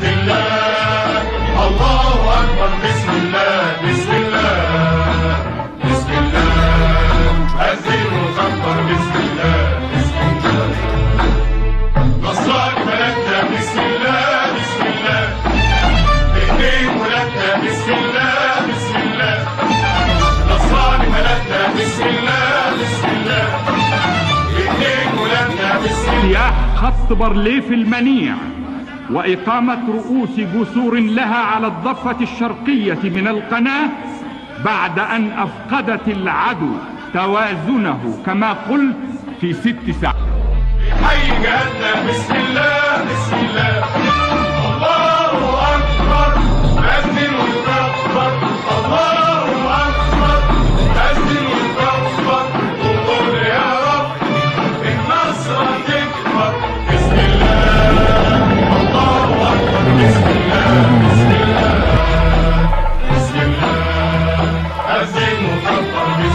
بسم الله الله أكبر بسم الله بسم الله بسم الله أذن وكبر بسم الله بسم الله نصرك بلدنا بسم الله بسم الله بإيدين ولادنا بسم الله بسم الله نصرك بلدنا بسم الله بسم الله بإيدين ولادنا بسم الله خط بارليف المنيع وإقامة رؤوس جسور لها على الضفة الشرقية من القناة بعد أن أفقدت العدو توازنه كما قلت في ست ساعات. Ramu, Ramu, Ramu.